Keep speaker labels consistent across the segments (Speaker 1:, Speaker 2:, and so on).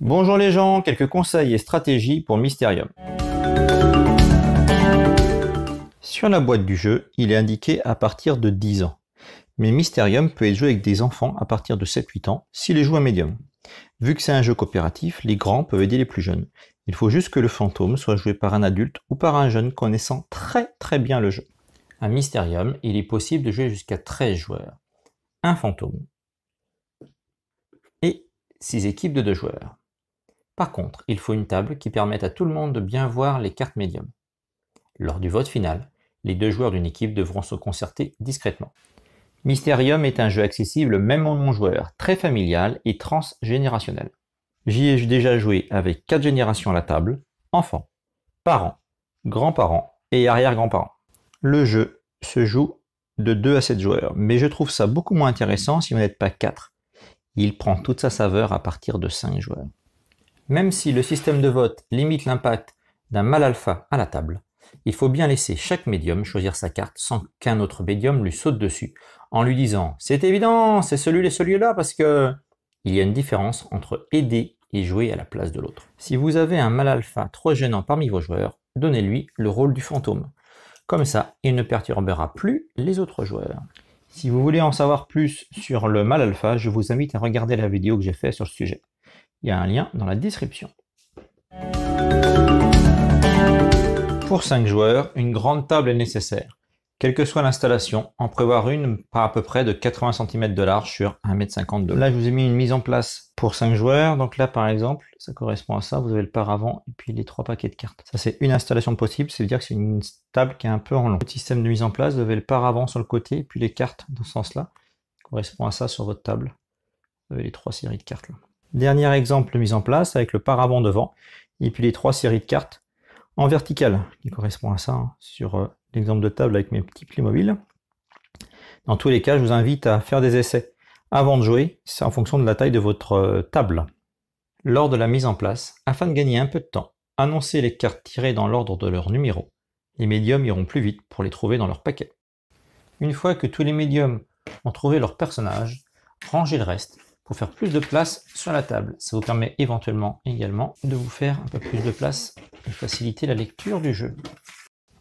Speaker 1: Bonjour les gens, quelques conseils et stratégies pour Mysterium. Sur la boîte du jeu, il est indiqué à partir de 10 ans. Mais Mysterium peut être joué avec des enfants à partir de 7-8 ans s'il les joue à médium. Vu que c'est un jeu coopératif, les grands peuvent aider les plus jeunes. Il faut juste que le fantôme soit joué par un adulte ou par un jeune connaissant très très bien le jeu. À Mysterium, il est possible de jouer jusqu'à 13 joueurs. Un fantôme. Et 6 équipes de 2 joueurs. Par contre, il faut une table qui permette à tout le monde de bien voir les cartes médium. Lors du vote final, les deux joueurs d'une équipe devront se concerter discrètement. Mysterium est un jeu accessible même aux non-joueurs, très familial et transgénérationnel. J'y ai déjà joué avec quatre générations à la table, enfants, parents, grands-parents et arrière-grands-parents. Le jeu se joue de 2 à 7 joueurs, mais je trouve ça beaucoup moins intéressant si vous n'êtes pas 4. Il prend toute sa saveur à partir de 5 joueurs. Même si le système de vote limite l'impact d'un mal alpha à la table, il faut bien laisser chaque médium choisir sa carte sans qu'un autre médium lui saute dessus, en lui disant « c'est évident, c'est celui-là et celui-là parce que… » Il y a une différence entre aider et jouer à la place de l'autre. Si vous avez un mal alpha trop gênant parmi vos joueurs, donnez-lui le rôle du fantôme. Comme ça, il ne perturbera plus les autres joueurs. Si vous voulez en savoir plus sur le mal alpha, je vous invite à regarder la vidéo que j'ai faite sur ce sujet. Il y a un lien dans la description. Pour 5 joueurs, une grande table est nécessaire. Quelle que soit l'installation, en prévoir une par à peu près de 80 cm de large sur 1,50 m de Là, je vous ai mis une mise en place pour 5 joueurs. Donc là, par exemple, ça correspond à ça. Vous avez le paravent et puis les trois paquets de cartes. Ça, c'est une installation possible. C'est-à-dire que c'est une table qui est un peu en long. Le système de mise en place, vous avez le paravent sur le côté et puis les cartes dans ce sens-là. correspond à ça sur votre table. Vous avez les trois séries de cartes. Dernier exemple de mise en place avec le paravent devant et puis les trois séries de cartes en vertical qui correspond à ça hein, sur euh, l'exemple de table avec mes petits Playmobil. Dans tous les cas, je vous invite à faire des essais avant de jouer, c'est en fonction de la taille de votre euh, table. Lors de la mise en place, afin de gagner un peu de temps, annoncez les cartes tirées dans l'ordre de leur numéro. Les médiums iront plus vite pour les trouver dans leur paquet. Une fois que tous les médiums ont trouvé leur personnage, rangez le reste pour faire plus de place sur la table. Ça vous permet éventuellement également de vous faire un peu plus de place et faciliter la lecture du jeu.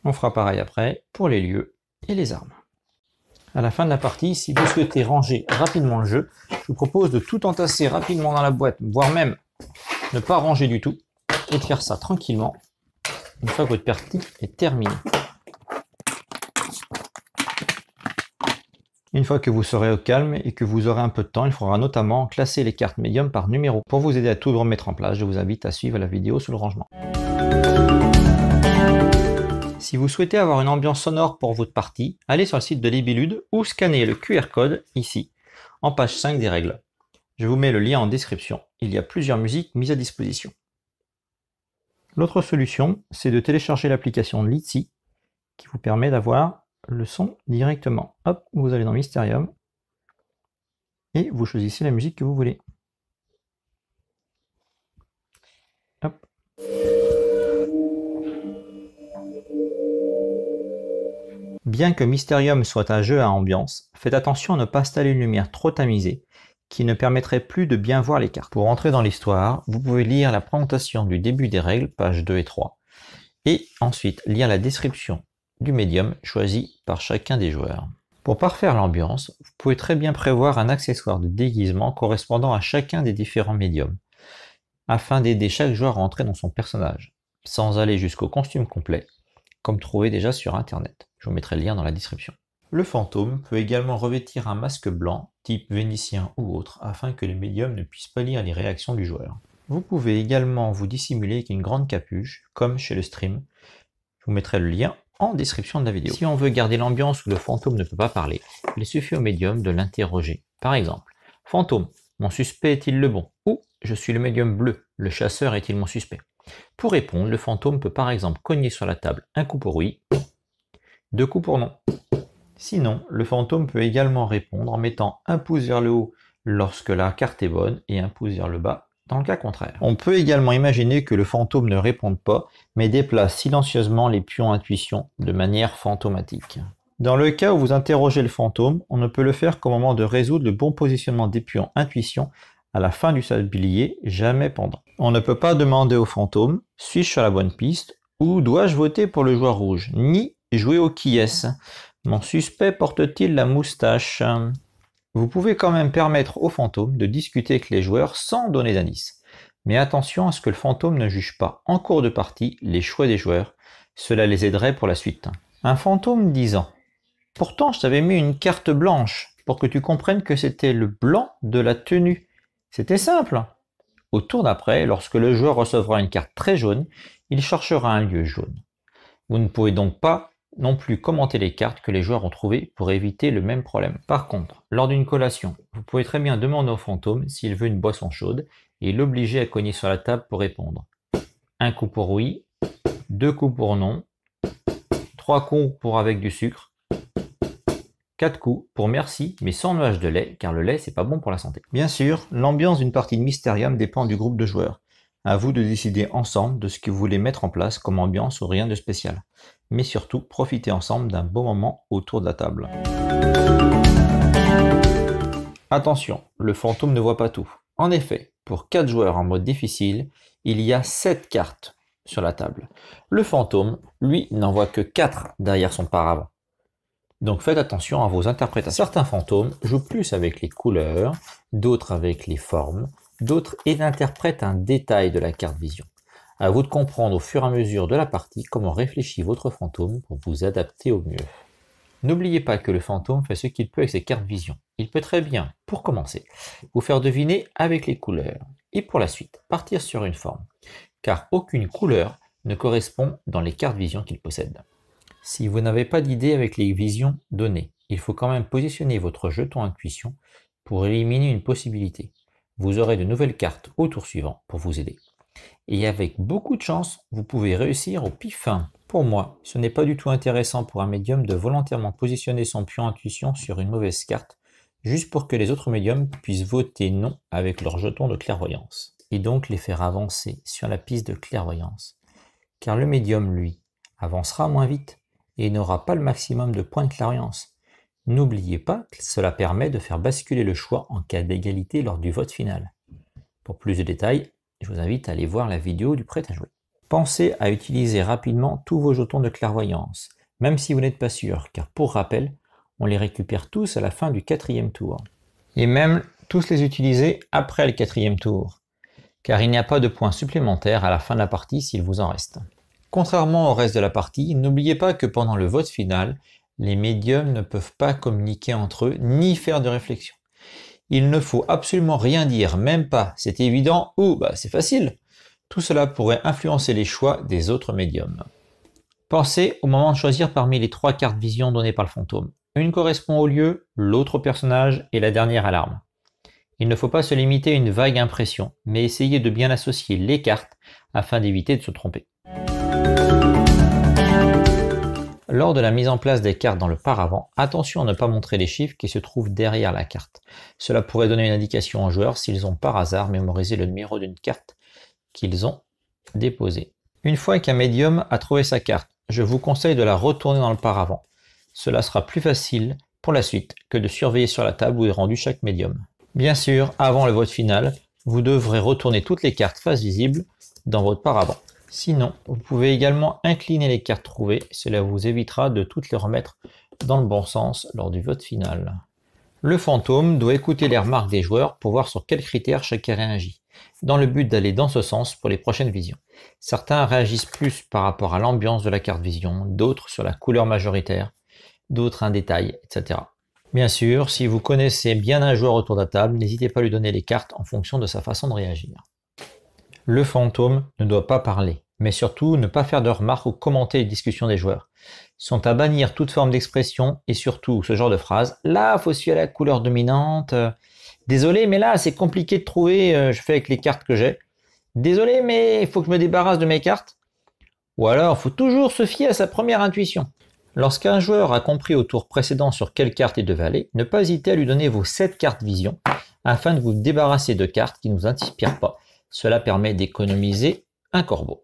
Speaker 1: On fera pareil après pour les lieux et les armes. À la fin de la partie, si vous souhaitez ranger rapidement le jeu, je vous propose de tout entasser rapidement dans la boîte, voire même ne pas ranger du tout, et de faire ça tranquillement une fois que votre partie est terminée. Une fois que vous serez au calme et que vous aurez un peu de temps, il faudra notamment classer les cartes médium par numéro. Pour vous aider à tout remettre en place, je vous invite à suivre la vidéo sous le rangement. Si vous souhaitez avoir une ambiance sonore pour votre partie, allez sur le site de Libilude ou scannez le QR code ici, en page 5 des règles. Je vous mets le lien en description. Il y a plusieurs musiques mises à disposition. L'autre solution, c'est de télécharger l'application Litsi, qui vous permet d'avoir le son directement. Hop, vous allez dans Mysterium, et vous choisissez la musique que vous voulez. Bien que Mysterium soit un jeu à ambiance, faites attention à ne pas installer une lumière trop tamisée qui ne permettrait plus de bien voir les cartes. Pour entrer dans l'histoire, vous pouvez lire la présentation du début des règles, pages 2 et 3, et ensuite lire la description du médium choisi par chacun des joueurs. Pour parfaire l'ambiance, vous pouvez très bien prévoir un accessoire de déguisement correspondant à chacun des différents médiums, afin d'aider chaque joueur à entrer dans son personnage, sans aller jusqu'au costume complet, comme trouvé déjà sur internet. Je vous mettrai le lien dans la description. Le fantôme peut également revêtir un masque blanc, type vénitien ou autre, afin que les médiums ne puissent pas lire les réactions du joueur. Vous pouvez également vous dissimuler avec une grande capuche, comme chez le stream. Je vous mettrai le lien description de la vidéo. Si on veut garder l'ambiance où le fantôme ne peut pas parler, il suffit au médium de l'interroger. Par exemple, fantôme, mon suspect est-il le bon? Ou je suis le médium bleu, le chasseur est-il mon suspect? Pour répondre, le fantôme peut par exemple cogner sur la table un coup pour oui deux coups pour non. Sinon, le fantôme peut également répondre en mettant un pouce vers le haut lorsque la carte est bonne et un pouce vers le bas dans le cas contraire. On peut également imaginer que le fantôme ne réponde pas, mais déplace silencieusement les pions intuition de manière fantomatique. Dans le cas où vous interrogez le fantôme, on ne peut le faire qu'au moment de résoudre le bon positionnement des pions intuition à la fin du sablier, jamais pendant. On ne peut pas demander au fantôme suis-je sur la bonne piste ou dois-je voter pour le joueur rouge, ni jouer au qui Mon suspect porte-t-il la moustache? Vous pouvez quand même permettre au fantôme de discuter avec les joueurs sans donner d'indice. Mais attention à ce que le fantôme ne juge pas en cours de partie les choix des joueurs, cela les aiderait pour la suite. Un fantôme disant Pourtant je t'avais mis une carte blanche pour que tu comprennes que c'était le blanc de la tenue. C'était simple. Au tour d'après, lorsque le joueur recevra une carte très jaune, il cherchera un lieu jaune. Vous ne pouvez donc pas non plus commenter les cartes que les joueurs ont trouvées pour éviter le même problème. Par contre, lors d'une collation, vous pouvez très bien demander au fantôme s'il veut une boisson chaude et l'obliger à cogner sur la table pour répondre. Un coup pour oui, deux coups pour non, trois coups pour avec du sucre, 4 coups pour merci, mais sans nuage de lait, car le lait c'est pas bon pour la santé. Bien sûr, l'ambiance d'une partie de Mysterium dépend du groupe de joueurs. À vous de décider ensemble de ce que vous voulez mettre en place comme ambiance ou rien de spécial. Mais surtout, profitez ensemble d'un beau moment autour de la table. Attention, le fantôme ne voit pas tout. En effet, pour 4 joueurs en mode difficile, il y a 7 cartes sur la table. Le fantôme, lui, n'en voit que 4 derrière son paravent. Donc faites attention à vos interprétations. Certains fantômes jouent plus avec les couleurs, d'autres avec les formes, d'autres interprètent un détail de la carte vision. À vous de comprendre au fur et à mesure de la partie comment réfléchit votre fantôme pour vous adapter au mieux. N'oubliez pas que le fantôme fait ce qu'il peut avec ses cartes vision. Il peut très bien, pour commencer, vous faire deviner avec les couleurs, et pour la suite, partir sur une forme, car aucune couleur ne correspond dans les cartes vision qu'il possède. Si vous n'avez pas d'idée avec les visions données, il faut quand même positionner votre jeton intuition pour éliminer une possibilité. Vous aurez de nouvelles cartes au tour suivant pour vous aider. Et avec beaucoup de chance, vous pouvez réussir au pif Pour moi, ce n'est pas du tout intéressant pour un médium de volontairement positionner son pion intuition sur une mauvaise carte, juste pour que les autres médiums puissent voter non avec leur jeton de clairvoyance, et donc les faire avancer sur la piste de clairvoyance. Car le médium, lui, avancera moins vite, et n'aura pas le maximum de points de clariance. N'oubliez pas que cela permet de faire basculer le choix en cas d'égalité lors du vote final. Pour plus de détails, je vous invite à aller voir la vidéo du prêt à jouer. Pensez à utiliser rapidement tous vos jetons de clairvoyance, même si vous n'êtes pas sûr, car pour rappel, on les récupère tous à la fin du quatrième tour. Et même tous les utiliser après le quatrième tour, car il n'y a pas de points supplémentaires à la fin de la partie s'il vous en reste. Contrairement au reste de la partie, n'oubliez pas que pendant le vote final, les médiums ne peuvent pas communiquer entre eux ni faire de réflexion. Il ne faut absolument rien dire, même pas c'est évident ou bah, c'est facile. Tout cela pourrait influencer les choix des autres médiums. Pensez au moment de choisir parmi les trois cartes vision données par le fantôme. Une correspond au lieu, l'autre au personnage et la dernière à l'arme. Il ne faut pas se limiter à une vague impression, mais essayer de bien associer les cartes afin d'éviter de se tromper. Lors de la mise en place des cartes dans le paravent, attention à ne pas montrer les chiffres qui se trouvent derrière la carte. Cela pourrait donner une indication aux joueurs s'ils ont par hasard mémorisé le numéro d'une carte qu'ils ont déposée. Une fois qu'un médium a trouvé sa carte, je vous conseille de la retourner dans le paravent. Cela sera plus facile pour la suite que de surveiller sur la table où est rendu chaque médium. Bien sûr, avant le vote final, vous devrez retourner toutes les cartes face visibles dans votre paravent. Sinon, vous pouvez également incliner les cartes trouvées, cela vous évitera de toutes les remettre dans le bon sens lors du vote final. Le fantôme doit écouter les remarques des joueurs pour voir sur quels critères chacun réagit, dans le but d'aller dans ce sens pour les prochaines visions. Certains réagissent plus par rapport à l'ambiance de la carte vision, d'autres sur la couleur majoritaire, d'autres un détail, etc. Bien sûr, si vous connaissez bien un joueur autour de la table, n'hésitez pas à lui donner les cartes en fonction de sa façon de réagir. Le fantôme ne doit pas parler mais surtout ne pas faire de remarques ou commenter les discussions des joueurs. Ils sont à bannir toute forme d'expression et surtout ce genre de phrase. Là, faut suivre la couleur dominante. Désolé, mais là, c'est compliqué de trouver. Euh, je fais avec les cartes que j'ai. Désolé, mais il faut que je me débarrasse de mes cartes. Ou alors, faut toujours se fier à sa première intuition. Lorsqu'un joueur a compris au tour précédent sur quelle carte il devait aller, ne pas hésiter à lui donner vos 7 cartes vision afin de vous débarrasser de cartes qui ne vous inspirent pas Cela permet d'économiser un corbeau.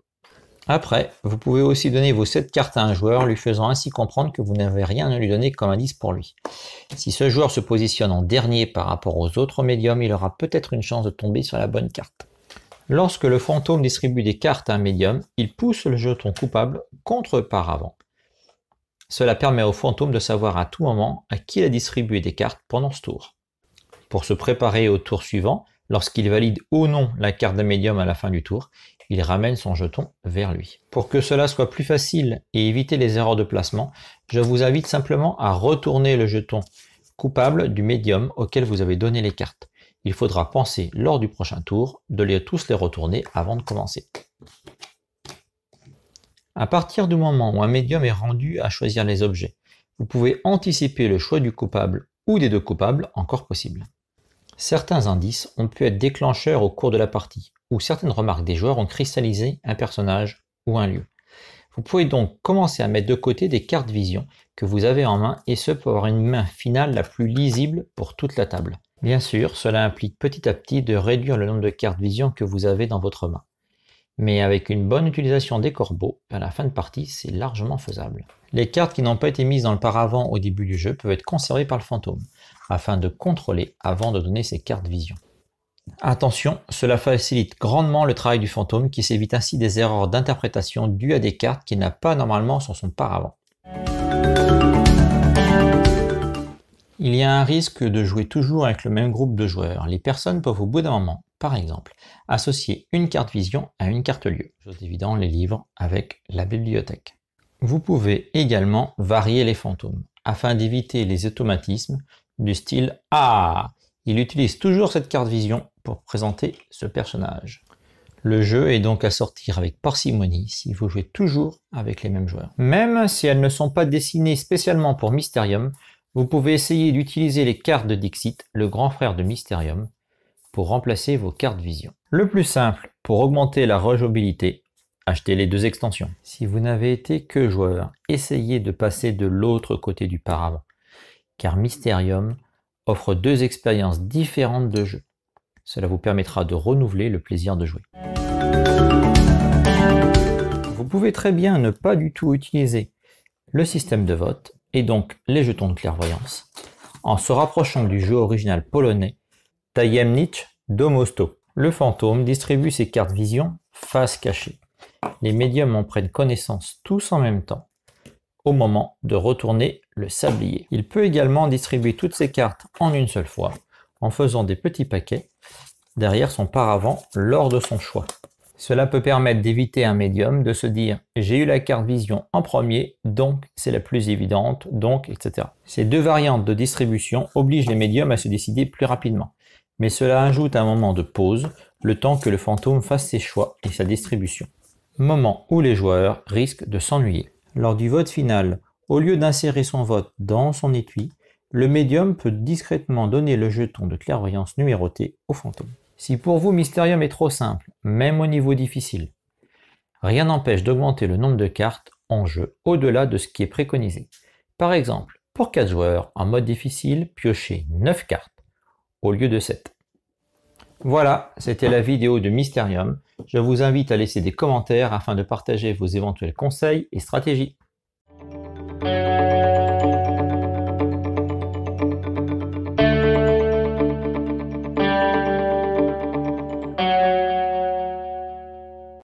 Speaker 1: Après, vous pouvez aussi donner vos 7 cartes à un joueur, lui faisant ainsi comprendre que vous n'avez rien à lui donner comme indice pour lui. Si ce joueur se positionne en dernier par rapport aux autres médiums, il aura peut-être une chance de tomber sur la bonne carte. Lorsque le fantôme distribue des cartes à un médium, il pousse le jeton coupable contre par avant. Cela permet au fantôme de savoir à tout moment à qui il a distribué des cartes pendant ce tour. Pour se préparer au tour suivant, lorsqu'il valide ou non la carte d'un médium à la fin du tour, il ramène son jeton vers lui. Pour que cela soit plus facile et éviter les erreurs de placement, je vous invite simplement à retourner le jeton coupable du médium auquel vous avez donné les cartes. Il faudra penser lors du prochain tour de tous les retourner avant de commencer. À partir du moment où un médium est rendu à choisir les objets, vous pouvez anticiper le choix du coupable ou des deux coupables encore possible. Certains indices ont pu être déclencheurs au cours de la partie, où certaines remarques des joueurs ont cristallisé un personnage ou un lieu. Vous pouvez donc commencer à mettre de côté des cartes vision que vous avez en main et ce pour avoir une main finale la plus lisible pour toute la table. Bien sûr, cela implique petit à petit de réduire le nombre de cartes vision que vous avez dans votre main mais avec une bonne utilisation des corbeaux, à la fin de partie, c'est largement faisable. Les cartes qui n'ont pas été mises dans le paravent au début du jeu peuvent être conservées par le fantôme, afin de contrôler avant de donner ses cartes vision. Attention, cela facilite grandement le travail du fantôme qui s'évite ainsi des erreurs d'interprétation dues à des cartes qu'il n'a pas normalement sur son paravent. Il y a un risque de jouer toujours avec le même groupe de joueurs. Les personnes peuvent au bout d'un moment par exemple, associer une carte vision à une carte lieu. Les livres avec la bibliothèque. Vous pouvez également varier les fantômes afin d'éviter les automatismes du style Ah Il utilise toujours cette carte vision pour présenter ce personnage. Le jeu est donc à sortir avec parcimonie si vous jouez toujours avec les mêmes joueurs. Même si elles ne sont pas dessinées spécialement pour Mysterium, vous pouvez essayer d'utiliser les cartes de Dixit, le grand frère de Mysterium, pour remplacer vos cartes vision. Le plus simple, pour augmenter la rejouabilité, achetez les deux extensions. Si vous n'avez été que joueur, essayez de passer de l'autre côté du paravent, car Mysterium offre deux expériences différentes de jeu. Cela vous permettra de renouveler le plaisir de jouer. Vous pouvez très bien ne pas du tout utiliser le système de vote et donc les jetons de clairvoyance en se rapprochant du jeu original polonais Tajemnic Domosto. Le fantôme distribue ses cartes vision face cachée. Les médiums en prennent connaissance tous en même temps au moment de retourner le sablier. Il peut également distribuer toutes ses cartes en une seule fois en faisant des petits paquets derrière son paravent lors de son choix. Cela peut permettre d'éviter un médium de se dire j'ai eu la carte vision en premier, donc c'est la plus évidente, donc etc. Ces deux variantes de distribution obligent les médiums à se décider plus rapidement mais cela ajoute un moment de pause, le temps que le fantôme fasse ses choix et sa distribution. Moment où les joueurs risquent de s'ennuyer. Lors du vote final, au lieu d'insérer son vote dans son étui, le médium peut discrètement donner le jeton de clairvoyance numéroté au fantôme. Si pour vous Mysterium est trop simple, même au niveau difficile, rien n'empêche d'augmenter le nombre de cartes en jeu au-delà de ce qui est préconisé. Par exemple, pour 4 joueurs en mode difficile, piochez 9 cartes au lieu de 7. Voilà, c'était la vidéo de Mysterium. Je vous invite à laisser des commentaires afin de partager vos éventuels conseils et stratégies.